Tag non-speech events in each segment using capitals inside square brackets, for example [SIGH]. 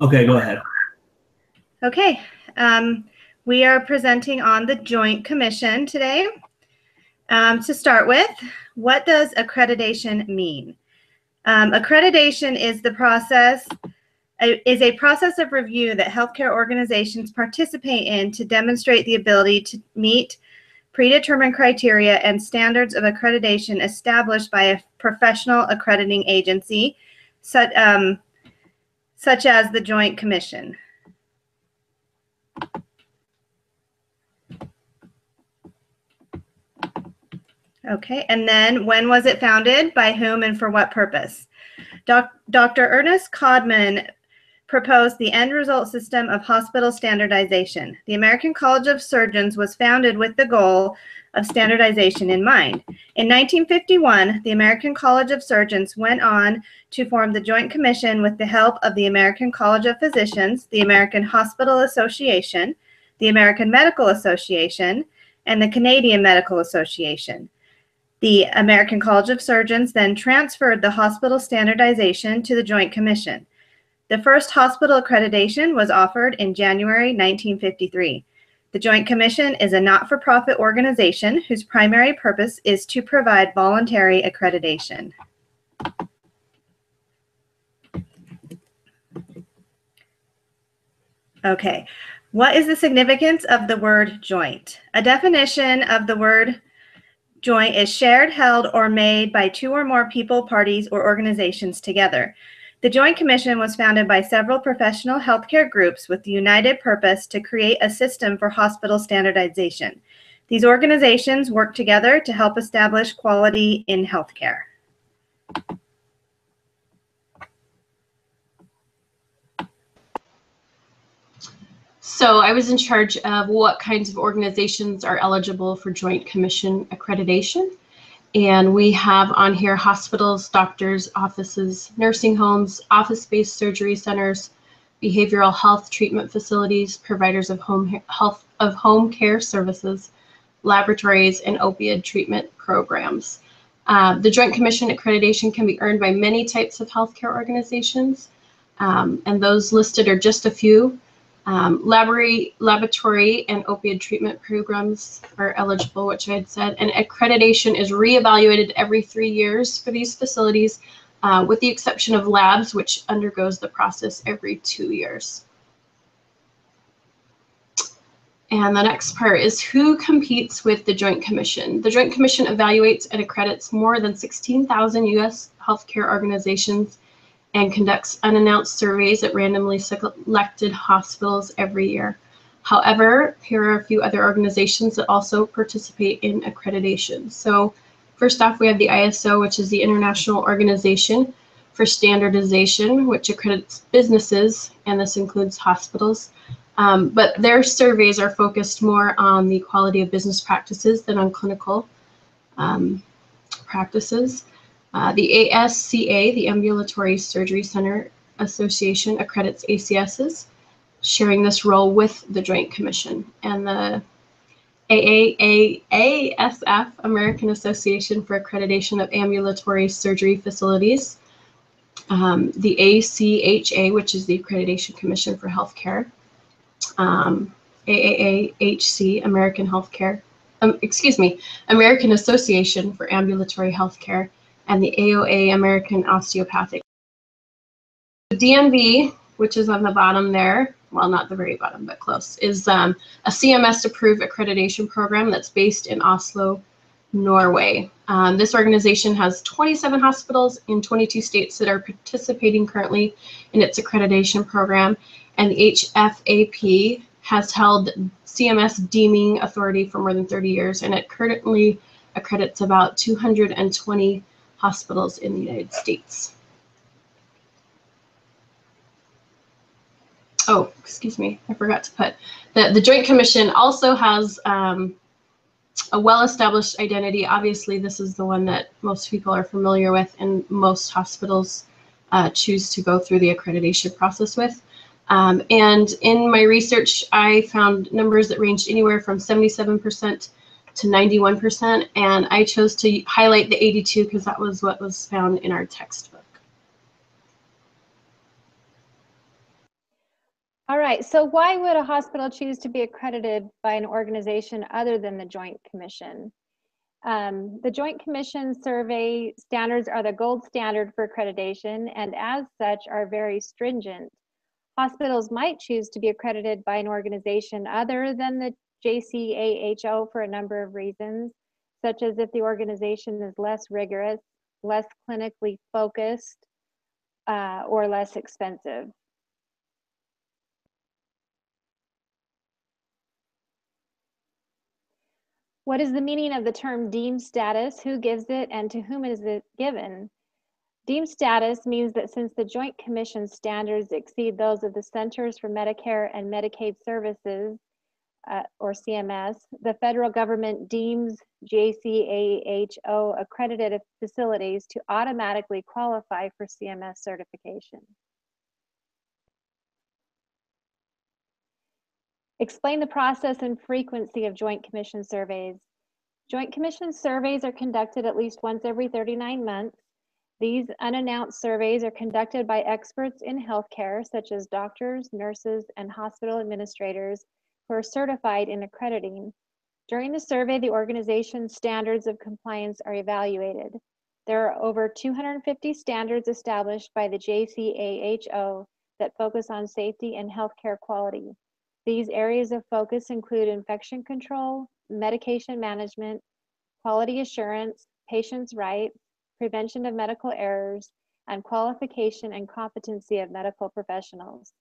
Okay, go ahead. Okay, um, we are presenting on the Joint Commission today. Um, to start with, what does accreditation mean? Um, accreditation is the process is a process of review that healthcare organizations participate in to demonstrate the ability to meet predetermined criteria and standards of accreditation established by a professional accrediting agency, such, um, such as the Joint Commission. Okay, and then when was it founded? By whom and for what purpose? Doc, Dr. Ernest Codman proposed the end result system of hospital standardization. The American College of Surgeons was founded with the goal of standardization in mind. In 1951, the American College of Surgeons went on to form the Joint Commission with the help of the American College of Physicians, the American Hospital Association, the American Medical Association, and the Canadian Medical Association. The American College of Surgeons then transferred the hospital standardization to the Joint Commission. The first hospital accreditation was offered in January 1953. The Joint Commission is a not-for-profit organization whose primary purpose is to provide voluntary accreditation. Okay, what is the significance of the word joint? A definition of the word joint is shared, held, or made by two or more people, parties, or organizations together. The Joint Commission was founded by several professional healthcare groups with the united purpose to create a system for hospital standardization. These organizations work together to help establish quality in healthcare. So I was in charge of what kinds of organizations are eligible for Joint Commission accreditation. And we have on here hospitals, doctors, offices, nursing homes, office-based surgery centers, behavioral health treatment facilities, providers of home health of home care services, laboratories, and opioid treatment programs. Uh, the Joint Commission accreditation can be earned by many types of healthcare organizations, um, and those listed are just a few. Um, laboratory, and opioid treatment programs are eligible, which I had said, and accreditation is reevaluated every three years for these facilities, uh, with the exception of labs, which undergoes the process every two years. And the next part is who competes with the Joint Commission. The Joint Commission evaluates and accredits more than 16,000 U.S. healthcare organizations and conducts unannounced surveys at randomly selected hospitals every year. However, here are a few other organizations that also participate in accreditation. So first off, we have the ISO, which is the International Organization for Standardization, which accredits businesses, and this includes hospitals. Um, but their surveys are focused more on the quality of business practices than on clinical um, practices. Uh, the ASCA, the Ambulatory Surgery Center Association, accredits ACSs, sharing this role with the Joint Commission. And the AAASF, American Association for Accreditation of Ambulatory Surgery Facilities, um, the ACHA, which is the Accreditation Commission for Healthcare, um, AAAHC, American Healthcare, um, excuse me, American Association for Ambulatory Healthcare, and the AOA American Osteopathic. The DNV, which is on the bottom there, well, not the very bottom, but close, is um, a CMS approved accreditation program that's based in Oslo, Norway. Um, this organization has 27 hospitals in 22 states that are participating currently in its accreditation program, and the HFAP has held CMS deeming authority for more than 30 years, and it currently accredits about 220 hospitals in the United States. Oh, excuse me, I forgot to put the, the Joint Commission also has um, a well-established identity. Obviously, this is the one that most people are familiar with and most hospitals uh, choose to go through the accreditation process with. Um, and in my research, I found numbers that ranged anywhere from 77% to 91%, and I chose to highlight the 82 because that was what was found in our textbook. All right, so why would a hospital choose to be accredited by an organization other than the Joint Commission? Um, the Joint Commission survey standards are the gold standard for accreditation and as such are very stringent. Hospitals might choose to be accredited by an organization other than the JCAHO for a number of reasons, such as if the organization is less rigorous, less clinically focused, uh, or less expensive. What is the meaning of the term deemed status? Who gives it and to whom is it given? Deemed status means that since the Joint Commission standards exceed those of the Centers for Medicare and Medicaid Services, uh, or CMS, the federal government deems JCAHO accredited facilities to automatically qualify for CMS certification. Explain the process and frequency of Joint Commission surveys. Joint Commission surveys are conducted at least once every 39 months. These unannounced surveys are conducted by experts in healthcare, such as doctors, nurses, and hospital administrators who are certified in accrediting. During the survey, the organization's standards of compliance are evaluated. There are over 250 standards established by the JCAHO that focus on safety and healthcare quality. These areas of focus include infection control, medication management, quality assurance, patients' rights, prevention of medical errors, and qualification and competency of medical professionals.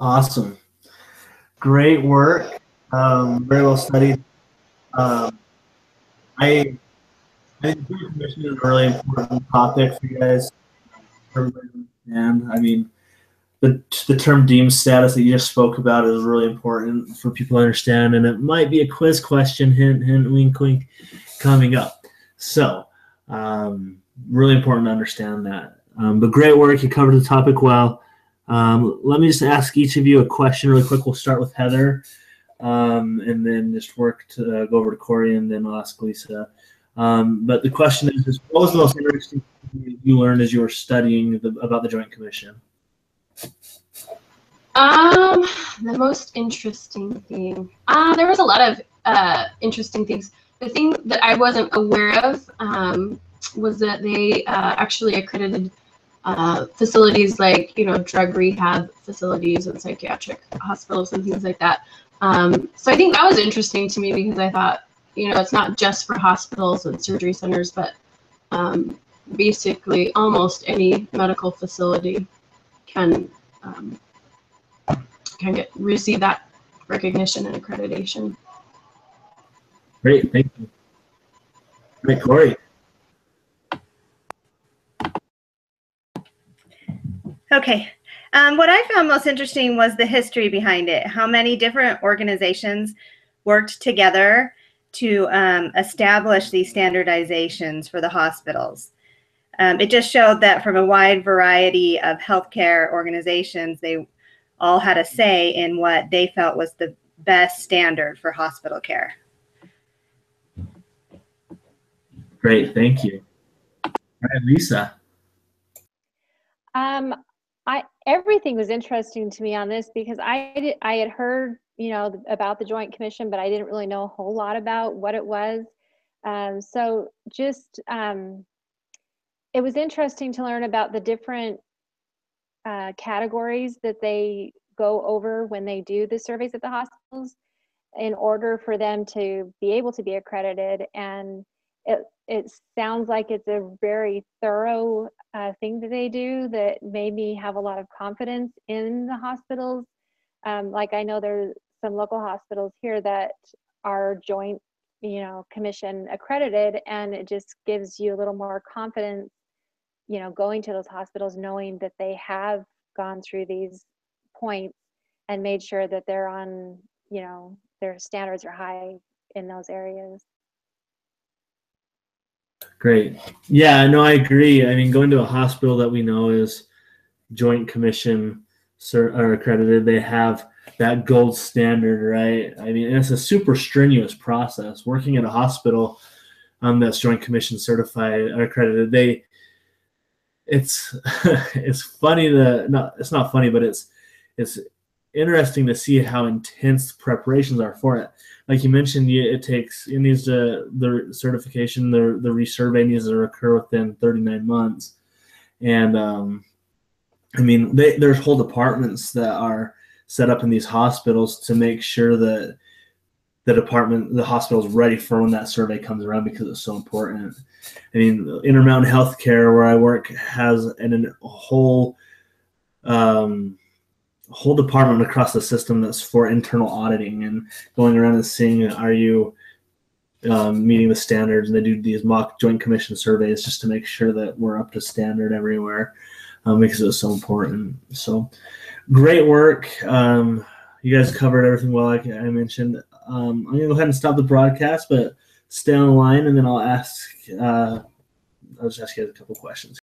Awesome. Great work. Um, very well studied. Um, I, I think commission is a really important topic for you guys. And I mean, the, the term deemed status that you just spoke about is really important for people to understand, and it might be a quiz question, hint, hint, wink, wink, coming up. So, um, really important to understand that. Um, but great work. You covered the topic well. Um, let me just ask each of you a question really quick. We'll start with Heather um, and then just work to uh, go over to Corey and then I'll ask Lisa. Um, but the question is, is, what was the most interesting thing you learned as you were studying the, about the Joint Commission? Um, the most interesting thing. Uh, there was a lot of uh, interesting things. The thing that I wasn't aware of um, was that they uh, actually accredited uh, facilities like you know drug rehab facilities and psychiatric hospitals and things like that. Um, so I think that was interesting to me because I thought you know it's not just for hospitals and surgery centers, but um, basically almost any medical facility can um, can get receive that recognition and accreditation. Great, thank you. Great, Corey. Okay. Um, what I found most interesting was the history behind it, how many different organizations worked together to um, establish these standardizations for the hospitals. Um, it just showed that from a wide variety of healthcare organizations, they all had a say in what they felt was the best standard for hospital care. Great, thank you. All right, Lisa. Um, I everything was interesting to me on this because I did, I had heard you know about the Joint Commission, but I didn't really know a whole lot about what it was. Um, so just um, it was interesting to learn about the different uh, categories that they go over when they do the surveys at the hospitals in order for them to be able to be accredited and it it sounds like it's a very thorough uh, thing that they do that made me have a lot of confidence in the hospitals. Um, like I know there's some local hospitals here that are joint, you know, commission accredited, and it just gives you a little more confidence, you know, going to those hospitals knowing that they have gone through these points and made sure that they're on, you know, their standards are high in those areas. Great. Yeah, no, I agree. I mean, going to a hospital that we know is Joint Commission are accredited, they have that gold standard, right? I mean, it's a super strenuous process. Working at a hospital um, that's Joint Commission certified or accredited, they it's [LAUGHS] it's funny that not it's not funny, but it's it's interesting to see how intense preparations are for it. Like you mentioned, it takes it needs to the certification, the the resurvey needs to occur within 39 months, and um, I mean, they, there's whole departments that are set up in these hospitals to make sure that the department, the hospital is ready for when that survey comes around because it's so important. I mean, Intermountain Healthcare, where I work, has an, a whole um, whole department across the system that's for internal auditing and going around and seeing are you um, meeting the standards. And they do these mock Joint Commission surveys just to make sure that we're up to standard everywhere um, because it's so important. So great work. Um, you guys covered everything well, like I mentioned. Um, I'm gonna go ahead and stop the broadcast, but stay on the line, and then I'll ask. Uh, I'll just ask you guys a couple questions.